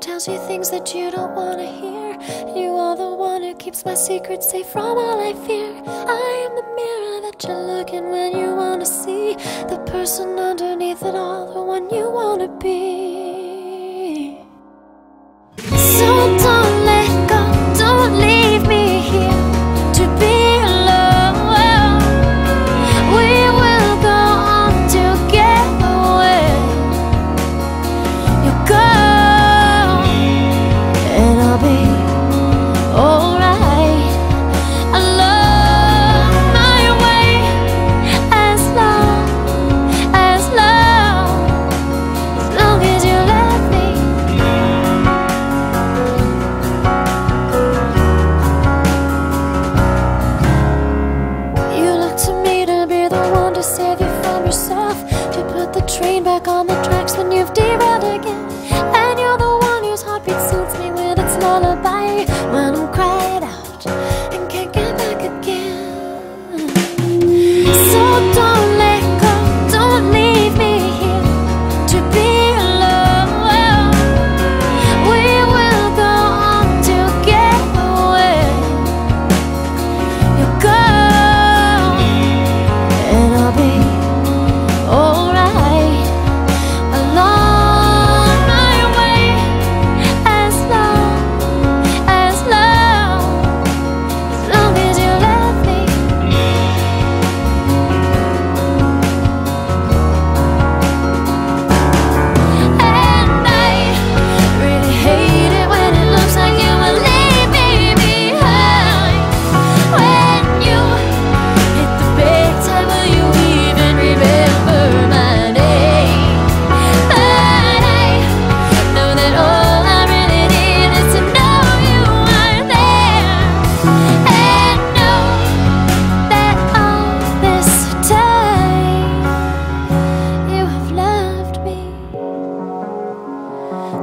tells you things that you don't wanna hear. You are the one who keeps my secrets safe from all I fear. I am the mirror that you look in when you wanna see the person underneath it all, the one you wanna be. back on the tracks when you've derailed again. And you're the one whose heartbeat suits me with its lullaby when I'm cried out.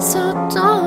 so dark.